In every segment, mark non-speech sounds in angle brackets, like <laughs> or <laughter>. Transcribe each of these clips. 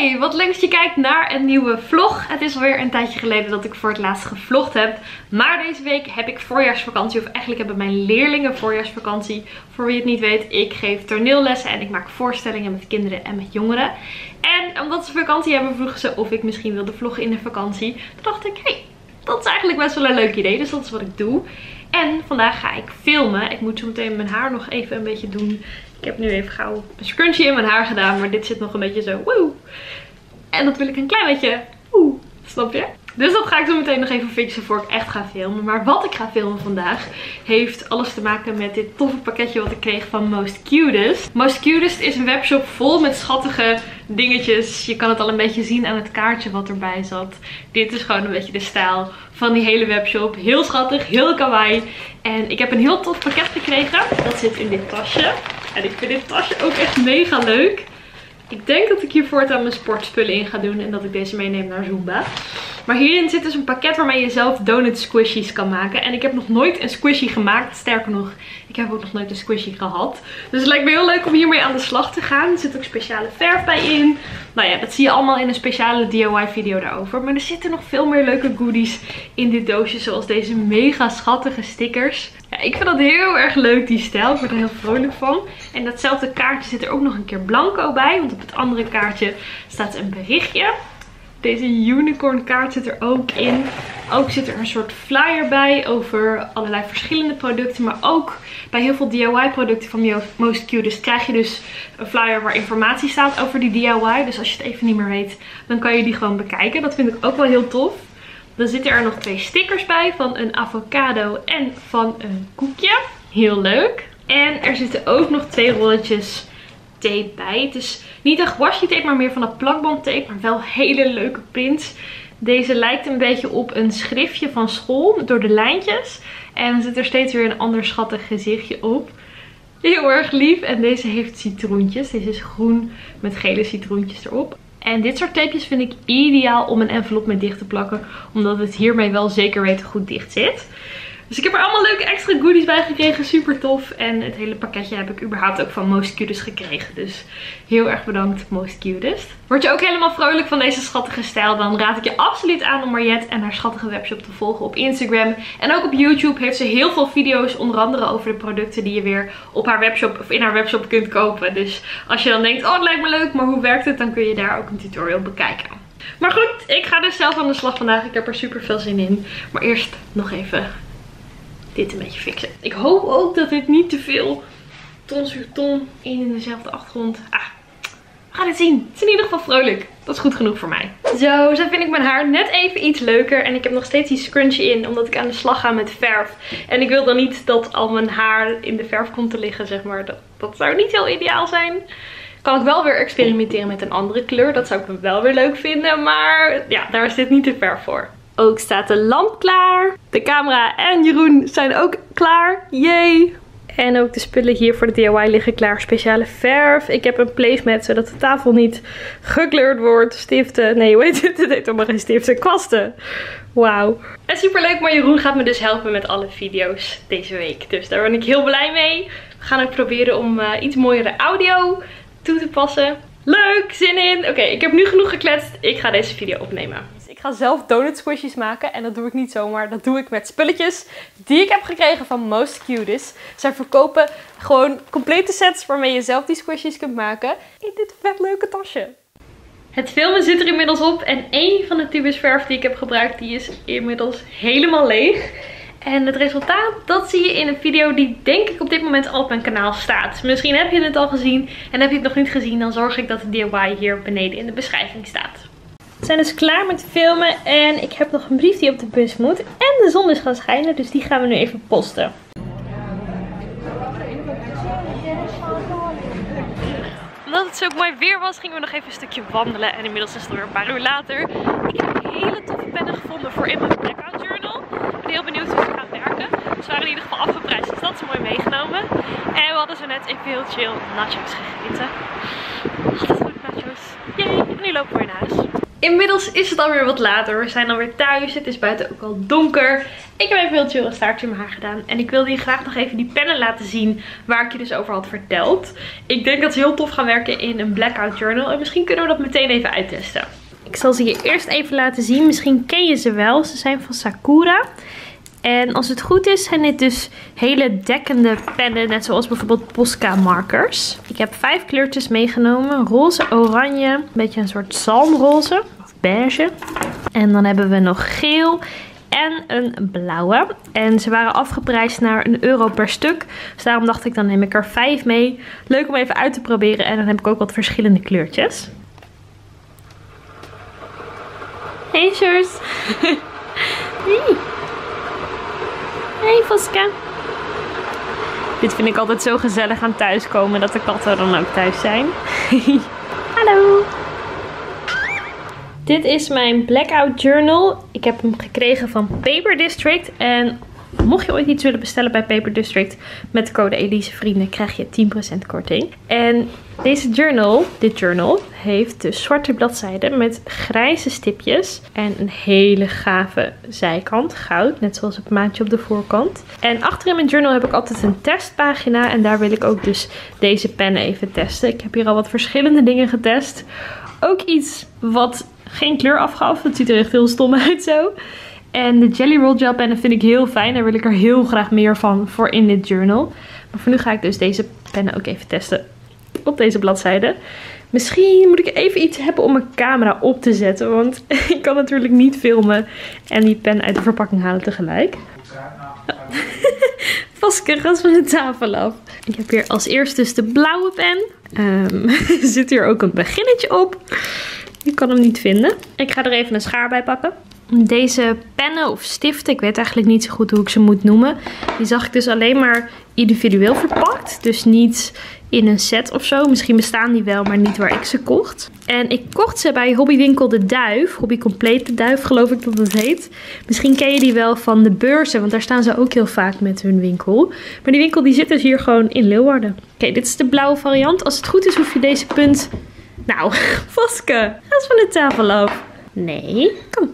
Hey, wat leuk dat je kijkt naar een nieuwe vlog. Het is alweer een tijdje geleden dat ik voor het laatst gevlogd heb. Maar deze week heb ik voorjaarsvakantie, of eigenlijk hebben mijn leerlingen voorjaarsvakantie. Voor wie het niet weet, ik geef toneellessen en ik maak voorstellingen met kinderen en met jongeren. En omdat ze vakantie hebben, vroegen ze of ik misschien wilde vloggen in de vakantie. Toen dacht ik, hey, dat is eigenlijk best wel een leuk idee, dus dat is wat ik doe. En vandaag ga ik filmen. Ik moet zo meteen mijn haar nog even een beetje doen. Ik heb nu even gauw een scrunchie in mijn haar gedaan. Maar dit zit nog een beetje zo woe. En dat wil ik een klein beetje woe. Snap je? Dus dat ga ik zo meteen nog even fixen voor ik echt ga filmen. Maar wat ik ga filmen vandaag heeft alles te maken met dit toffe pakketje wat ik kreeg van Most Cutest. Most Cutest is een webshop vol met schattige dingetjes. Je kan het al een beetje zien aan het kaartje wat erbij zat. Dit is gewoon een beetje de stijl van die hele webshop. Heel schattig, heel kawaii. En ik heb een heel tof pakket gekregen. Dat zit in dit tasje. En ik vind dit tasje ook echt mega leuk. Ik denk dat ik hier voortaan mijn sportspullen in ga doen en dat ik deze meeneem naar Zumba. Maar hierin zit dus een pakket waarmee je zelf donut squishies kan maken. En ik heb nog nooit een squishy gemaakt. Sterker nog, ik heb ook nog nooit een squishy gehad. Dus het lijkt me heel leuk om hiermee aan de slag te gaan. Er zit ook speciale verf bij in. Nou ja, dat zie je allemaal in een speciale DIY video daarover. Maar er zitten nog veel meer leuke goodies in dit doosje. Zoals deze mega schattige stickers. Ik vind dat heel erg leuk, die stijl. Ik word er heel vrolijk van. En datzelfde kaartje zit er ook nog een keer blanco bij. Want op het andere kaartje staat een berichtje. Deze unicorn kaart zit er ook in. Ook zit er een soort flyer bij over allerlei verschillende producten. Maar ook bij heel veel DIY producten van Most. Dus krijg je dus een flyer waar informatie staat over die DIY. Dus als je het even niet meer weet, dan kan je die gewoon bekijken. Dat vind ik ook wel heel tof. Dan zitten er nog twee stickers bij van een avocado en van een koekje. Heel leuk. En er zitten ook nog twee rolletjes tape bij. Het is niet echt washi tape, maar meer van dat plakbandtape. Maar wel hele leuke prints. Deze lijkt een beetje op een schriftje van school door de lijntjes. En er zit er steeds weer een ander schattig gezichtje op. Heel erg lief. En deze heeft citroentjes. Deze is groen met gele citroentjes erop. En dit soort tapejes vind ik ideaal om een envelop mee dicht te plakken. Omdat het hiermee wel zeker weten goed dicht zit. Dus ik heb er allemaal leuke extra goodies bij gekregen. Super tof. En het hele pakketje heb ik überhaupt ook van Most Cutest gekregen. Dus heel erg bedankt Most Cutest. Word je ook helemaal vrolijk van deze schattige stijl. Dan raad ik je absoluut aan om Mariette en haar schattige webshop te volgen op Instagram. En ook op YouTube heeft ze heel veel video's. Onder andere over de producten die je weer op haar webshop of in haar webshop kunt kopen. Dus als je dan denkt, oh het lijkt me leuk, maar hoe werkt het? Dan kun je daar ook een tutorial bekijken. Maar goed, ik ga dus zelf aan de slag vandaag. Ik heb er super veel zin in. Maar eerst nog even dit een beetje fixen. Ik hoop ook dat dit niet te veel ton in dezelfde achtergrond. Ah, we gaan het zien. Het is in ieder geval vrolijk. Dat is goed genoeg voor mij. Zo, zo vind ik mijn haar net even iets leuker. En ik heb nog steeds die scrunchie in, omdat ik aan de slag ga met verf. En ik wil dan niet dat al mijn haar in de verf komt te liggen, zeg maar. Dat, dat zou niet heel ideaal zijn. Kan ik wel weer experimenteren met een andere kleur. Dat zou ik wel weer leuk vinden. Maar ja, daar is dit niet te ver voor. Ook staat de lamp klaar. De camera en Jeroen zijn ook klaar. Yay! En ook de spullen hier voor de DIY liggen klaar. Speciale verf. Ik heb een placemat zodat de tafel niet gekleurd wordt. Stiften. Nee, hoe heet het? <laughs> Het heet maar geen stiften. Kwasten. Wauw. En super leuk, maar Jeroen gaat me dus helpen met alle video's deze week. Dus daar ben ik heel blij mee. We gaan ook proberen om uh, iets mooiere audio toe te passen. Leuk, zin in. Oké, ik heb nu genoeg gekletst. Ik ga deze video opnemen. Ik ga zelf donut squishies maken. En dat doe ik niet zomaar. Dat doe ik met spulletjes die ik heb gekregen van Most Cutest. Zij verkopen gewoon complete sets waarmee je zelf die squishies kunt maken. In dit vet leuke tasje. Het filmen zit er inmiddels op. En één van de tubes verf die ik heb gebruikt, die is inmiddels helemaal leeg. En het resultaat, dat zie je in een video die denk ik op dit moment al op mijn kanaal staat. Misschien heb je het al gezien en heb je het nog niet gezien, dan zorg ik dat de DIY hier beneden in de beschrijving staat. We zijn dus klaar met filmen en ik heb nog een brief die op de bus moet. En de zon is gaan schijnen, dus die gaan we nu even posten. Omdat het zo mooi weer was, gingen we nog even een stukje wandelen. En inmiddels is het weer een paar uur later. Ik heb hele toffe pennen gevonden voor in mijn. Ik heel benieuwd hoe ze gaan werken. Ze waren in ieder geval afgeprijsd, dus dat is mooi meegenomen. En we hadden zo net even heel chill nachos gegeten. Altijd goed nachos. Yay! En nu lopen we weer naar huis. Inmiddels is het alweer wat later. We zijn alweer thuis. Het is buiten ook al donker. Ik heb even heel chill een staartje in mijn haar gedaan. En ik wilde je graag nog even die pennen laten zien waar ik je dus over had verteld. Ik denk dat ze heel tof gaan werken in een blackout journal. En misschien kunnen we dat meteen even uittesten. Ik zal ze je eerst even laten zien. Misschien ken je ze wel. Ze zijn van Sakura. En als het goed is, zijn dit dus hele dekkende pennen. Net zoals bijvoorbeeld Posca markers. Ik heb vijf kleurtjes meegenomen. Roze, oranje, een beetje een soort zalmroze. Of beige. En dan hebben we nog geel en een blauwe. En ze waren afgeprijsd naar een euro per stuk. Dus daarom dacht ik, dan neem ik er vijf mee. Leuk om even uit te proberen. En dan heb ik ook wat verschillende kleurtjes. Hey, hey. Hey Voska. Dit vind ik altijd zo gezellig aan thuiskomen dat de katten dan ook thuis zijn. <laughs> Hallo. Dit is mijn Blackout Journal. Ik heb hem gekregen van Paper District. En mocht je ooit iets willen bestellen bij Paper District met de code Elise Vrienden krijg je 10% korting. En deze journal, dit journal, heeft dus zwarte bladzijden met grijze stipjes en een hele gave zijkant, goud, net zoals het maatje op de voorkant. En achterin mijn journal heb ik altijd een testpagina en daar wil ik ook dus deze pennen even testen. Ik heb hier al wat verschillende dingen getest. Ook iets wat geen kleur afgaf, dat ziet er echt heel stom uit zo. En de Jelly Roll Gel pennen vind ik heel fijn. Daar wil ik er heel graag meer van voor in dit journal. Maar voor nu ga ik dus deze pennen ook even testen op deze bladzijde. Misschien moet ik even iets hebben om mijn camera op te zetten. Want <laughs> ik kan natuurlijk niet filmen en die pen uit de verpakking halen tegelijk. <laughs> Vaske gaat van de tafel af. Ik heb hier als eerste dus de blauwe pen. Er <laughs> zit hier ook een beginnetje op. Ik kan hem niet vinden. Ik ga er even een schaar bij pakken. Deze pennen of stiften, ik weet eigenlijk niet zo goed hoe ik ze moet noemen. Die zag ik dus alleen maar individueel verpakt. Dus niet in een set of zo. Misschien bestaan die wel, maar niet waar ik ze kocht. En ik kocht ze bij hobbywinkel De Duif. Hobby Complete De Duif geloof ik dat het heet. Misschien ken je die wel van de beurzen, want daar staan ze ook heel vaak met hun winkel. Maar die winkel die zit dus hier gewoon in Leeuwarden. Oké, dit is de blauwe variant. Als het goed is hoef je deze punt... Nou, <laughs> Vaske, ga eens van de tafel af. Nee, kom.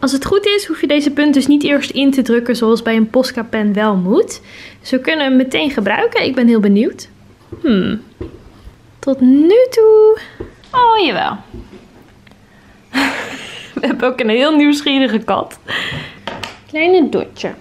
Als het goed is, hoef je deze punt dus niet eerst in te drukken zoals bij een Posca pen wel moet. We kunnen hem meteen gebruiken. Ik ben heel benieuwd. Hmm. Tot nu toe. Oh, jawel. <laughs> We hebben ook een heel nieuwsgierige kat. Kleine dotje.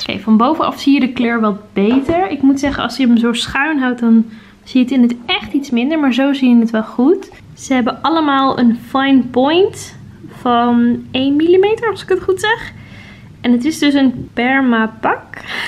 Oké, van bovenaf zie je de kleur wat beter. Ik moet zeggen, als je hem zo schuin houdt, dan zie je het in het echt iets minder. Maar zo zie je het wel goed. Ze hebben allemaal een fine point van 1 mm, als ik het goed zeg. En het is dus een permapak.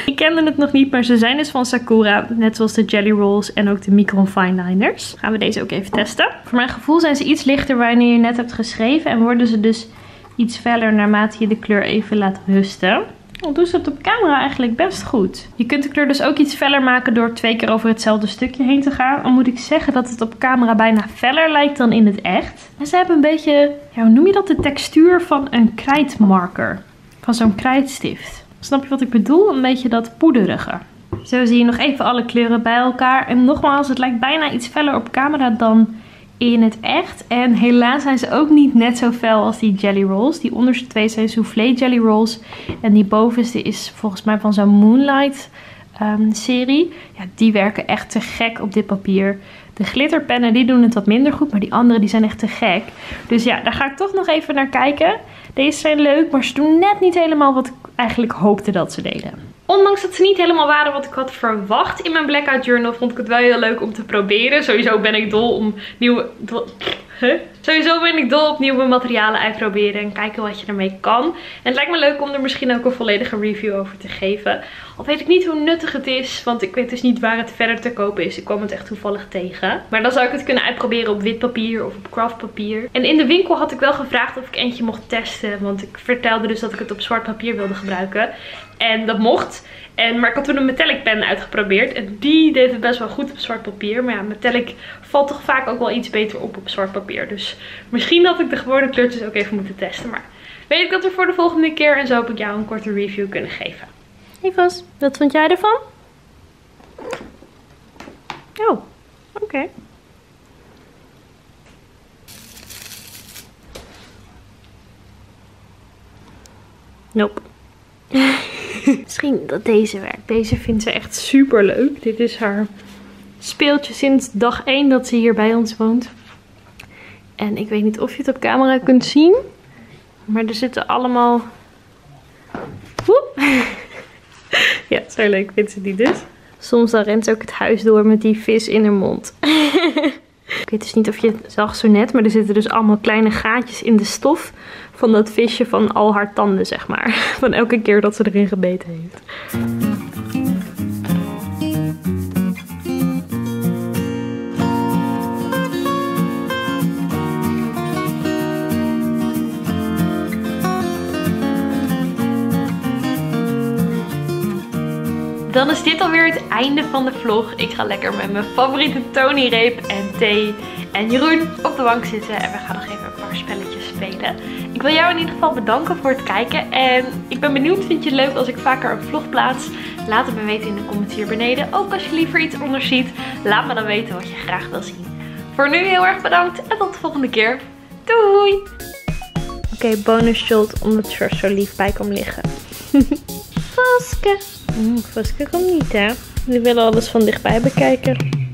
Ik kende het nog niet, maar ze zijn dus van Sakura. Net zoals de Jelly Rolls en ook de Micron Fine Liners. Gaan we deze ook even testen. Voor mijn gevoel zijn ze iets lichter wanneer je net hebt geschreven. En worden ze dus iets feller naarmate je de kleur even laat rusten. Dan doen ze het op camera eigenlijk best goed. Je kunt de kleur dus ook iets feller maken door twee keer over hetzelfde stukje heen te gaan. Dan moet ik zeggen dat het op camera bijna feller lijkt dan in het echt. En ze hebben een beetje, ja, hoe noem je dat, de textuur van een krijtmarker. Van zo'n krijtstift. Snap je wat ik bedoel? Een beetje dat poederige. Zo zie je nog even alle kleuren bij elkaar. En nogmaals, het lijkt bijna iets feller op camera dan in het echt. En helaas zijn ze ook niet net zo fel als die jelly rolls. Die onderste twee zijn soufflé jelly rolls. En die bovenste is volgens mij van zo'n Moonlight um, serie. Ja, die werken echt te gek op dit papier. De glitterpennen die doen het wat minder goed, maar die andere die zijn echt te gek. Dus ja, daar ga ik toch nog even naar kijken. Deze zijn leuk, maar ze doen net niet helemaal wat ik eigenlijk hoopte dat ze deden. Ondanks dat ze niet helemaal waren wat ik had verwacht in mijn Blackout Journal, vond ik het wel heel leuk om te proberen. Sowieso ben ik dol om nieuwe... Sowieso ben ik dol op nieuwe materialen uitproberen en kijken wat je ermee kan. En het lijkt me leuk om er misschien ook een volledige review over te geven. Al weet ik niet hoe nuttig het is, want ik weet dus niet waar het verder te kopen is. Ik kwam het echt toevallig tegen. Maar dan zou ik het kunnen uitproberen op wit papier of op craftpapier. En in de winkel had ik wel gevraagd of ik eentje mocht testen, want ik vertelde dus dat ik het op zwart papier wilde gebruiken. En dat mocht. En, maar ik had toen een metallic pen uitgeprobeerd. En die deed het best wel goed op zwart papier. Maar ja, metallic valt toch vaak ook wel iets beter op op zwart papier. Dus misschien dat ik de gewone kleurtjes ook even moeten testen. Maar weet ik dat er voor de volgende keer. En zo heb ik jou een korte review kunnen geven. Hey Vos, wat vond jij ervan? Oh, oké. Nope. <laughs> <laughs> Misschien dat deze werkt. Deze vindt ze echt super leuk. Dit is haar speeltje sinds dag 1 dat ze hier bij ons woont. En ik weet niet of je het op camera kunt zien. Maar er zitten allemaal... <laughs> ja, zo leuk vindt ze die dus. Soms dan rent ze ook het huis door met die vis in haar mond. <laughs> ik weet dus niet of je het zag zo net, maar er zitten dus allemaal kleine gaatjes in de stof van dat visje van al haar tanden, zeg maar. <laughs> Van elke keer dat ze erin gebeten heeft. Dan is dit alweer het einde van de vlog. Ik ga lekker met mijn favoriete Tony-reep en thee en Jeroen op de bank zitten. En we gaan nog even een paar spelletjes spelen. Ik wil jou in ieder geval bedanken voor het kijken. En ik ben benieuwd, vind je het leuk als ik vaker een vlog plaats? Laat het me weten in de comments hier beneden. Ook als je liever iets onder ziet, laat me dan weten wat je graag wil zien. Voor nu heel erg bedankt en tot de volgende keer. Doei! Oké, bonus shot omdat je er zo lief bij liggen. <laughs> Vaske! Mm, Vaske komt niet hè. Die willen alles van dichtbij bekijken.